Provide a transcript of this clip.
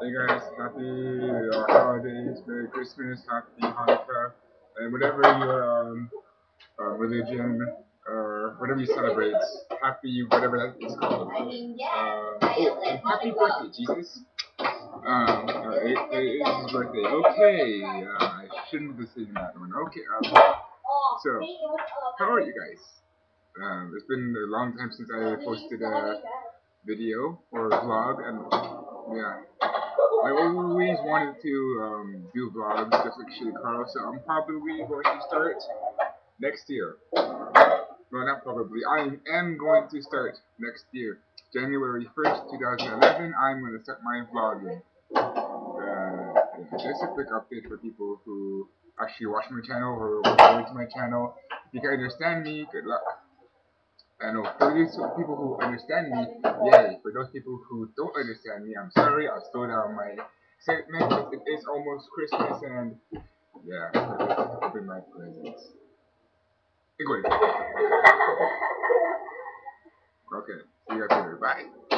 Hey guys, happy uh, holidays, Merry Christmas, Happy Hanukkah, and whatever your um, uh, religion or whatever you celebrate, happy whatever that is called. Uh, oh, happy birthday, Jesus. Um, uh, it, it is his birthday. Okay, uh, I shouldn't have seen that one. Okay, um, so, how are you guys? Um, it's been a long time since I posted a video or a vlog, and yeah. I always wanted to um, do vlogs just like Shay Carl, so I'm probably going to start next year. Well, not probably. I am going to start next year. January 1st, 2011, I'm going to start my vlogging. Uh, just a quick update for people who actually watch my channel or go to my channel. If you can understand me, good luck. I know for these people who understand me, yay. For those people who don't understand me, I'm sorry. I'll slow down my segment. It is almost Christmas, and yeah, open my presents. Anyway, okay, see you guys later. Bye.